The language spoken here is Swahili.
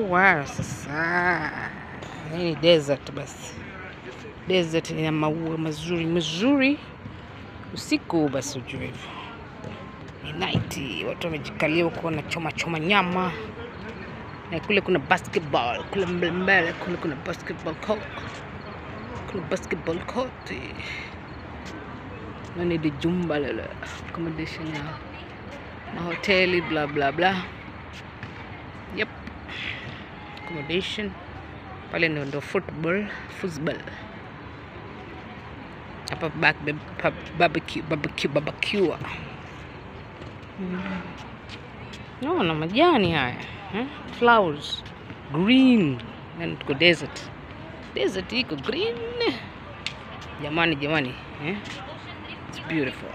maua sasa. Hii ni desert basi, desert ina maua mazuri mazuri. Usiku basi ujue hivyo ni night, watu wamejikalia huko wanachoma choma nyama na kule kuna basketball kule mbele mbele, kule kuna basketball court, kuna basketball court na ni jumba lile accommodation ya mahoteli bla bla bla. Yep, accommodation pale ndio ndo football football hapa back barbecue barbecue barbecue. Mm. na majani haya eh? flowers green, yani tuko desert. Desert iko green jamani, jamani eh? It's beautiful.